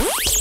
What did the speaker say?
Bye.